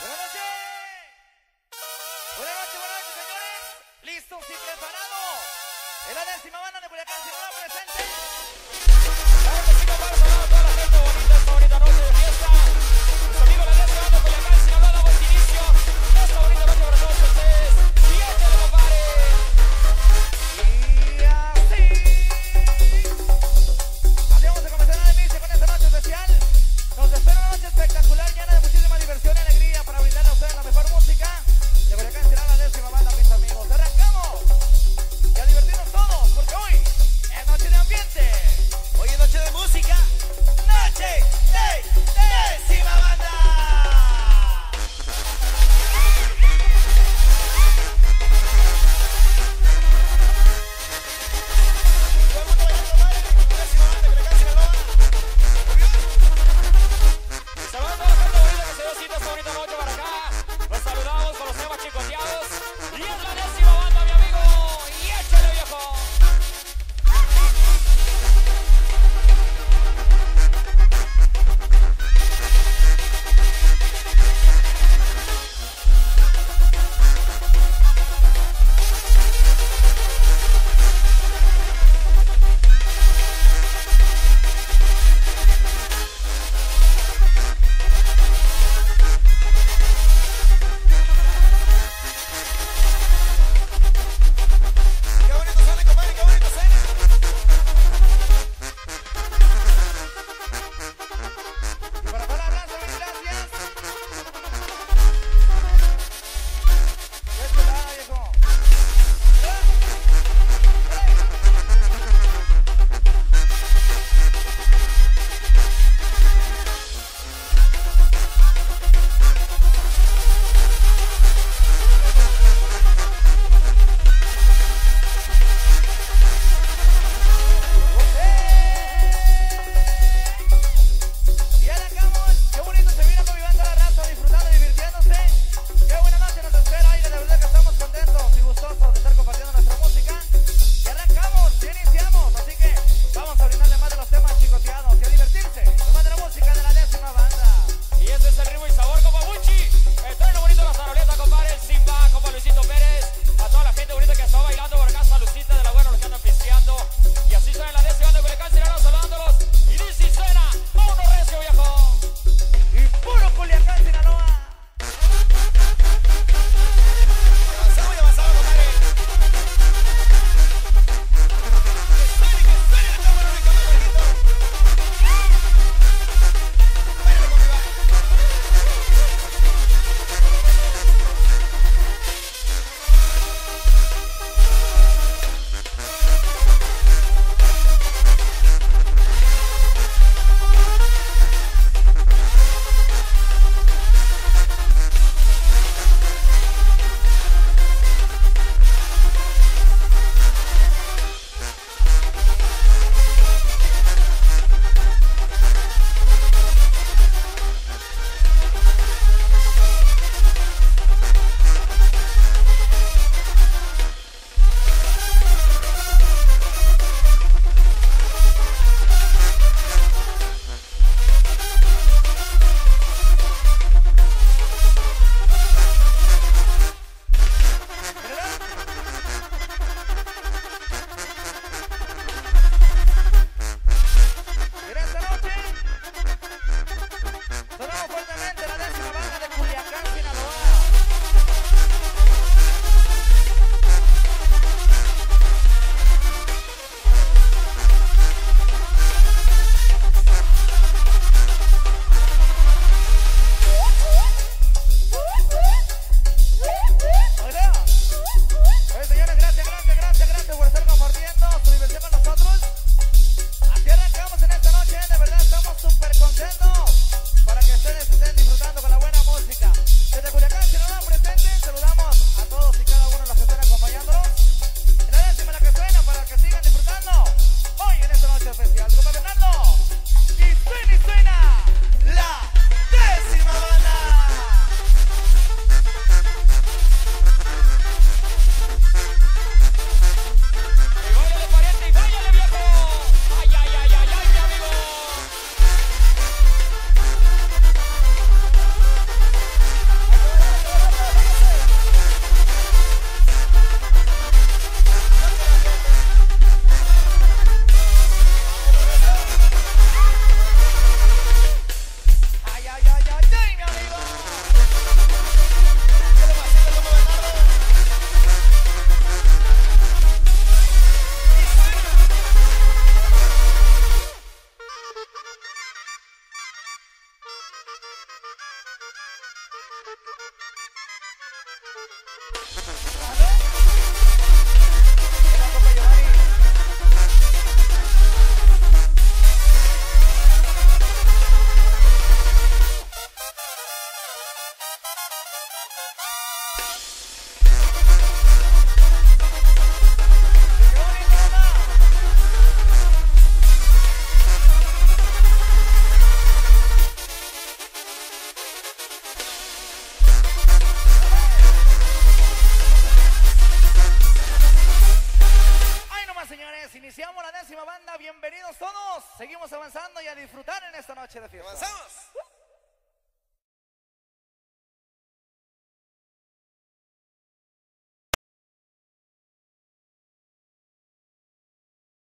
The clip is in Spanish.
Buenas noches. Buenas noches, buenas noches, señores. Listos y preparados. En la décima banda de Culiacán, Sinaloa presente. Iniciamos la décima banda. Bienvenidos todos. Seguimos avanzando y a disfrutar en esta noche de fiesta. ¡Avanzamos!